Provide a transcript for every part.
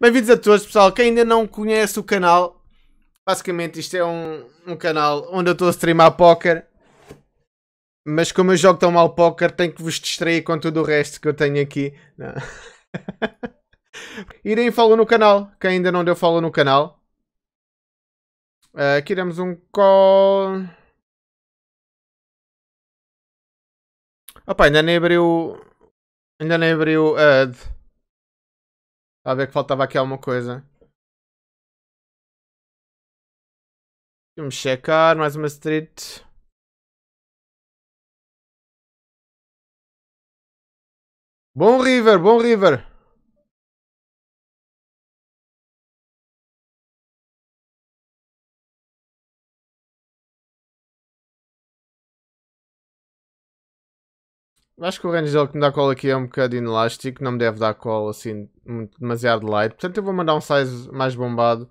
Bem-vindos a todos, pessoal. Quem ainda não conhece o canal, basicamente isto é um, um canal onde eu estou a streamar póquer. Mas como eu jogo tão mal póquer, tenho que vos distrair com tudo o resto que eu tenho aqui. Irem follow no canal. Quem ainda não deu follow no canal. Uh, aqui demos um call. Opa, ainda nem abriu. Ainda nem abriu ad. A ver que faltava aqui alguma coisa. Vamos checar mais uma street. Bom River, bom River. Acho que o range dele que me dá call aqui é um bocado inelástico, não me deve dar call assim demasiado light. Portanto eu vou mandar um size mais bombado.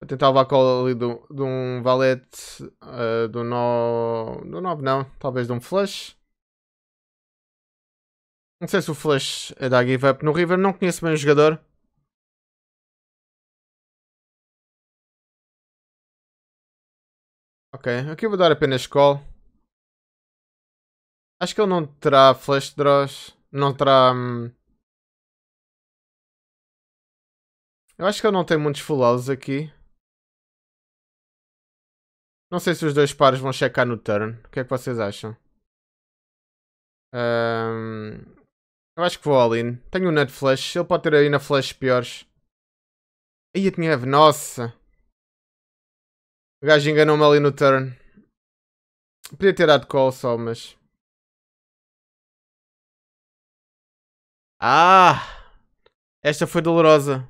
Vou tentar levar call ali de, de um valete, uh, do, no, do 9 não, talvez de um flush. Não sei se o flush é da give up. No River não conheço bem o jogador. Ok, aqui vou dar apenas call. Acho que ele não terá flash draws. Não terá. Hum... Eu acho que ele não tem muitos full aqui. Não sei se os dois pares vão checar no turn. O que é que vocês acham? Um... Eu acho que vou all in. Tenho um net flash. Ele pode ter aí na flash piores. Aí eu tinha. Nossa! O gajo enganou-me ali no turn. Podia ter dado call só, mas. Ah! Esta foi dolorosa.